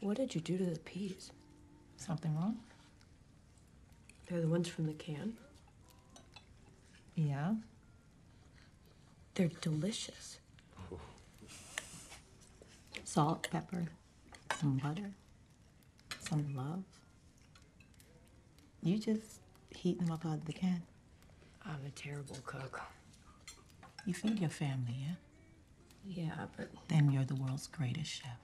What did you do to the peas? Something wrong? They're the ones from the can. Yeah. They're delicious. Salt, pepper, some butter, some love. You just heat them up out of the can. I'm a terrible cook. You feed your family, yeah? Yeah, but Then you're the world's greatest chef.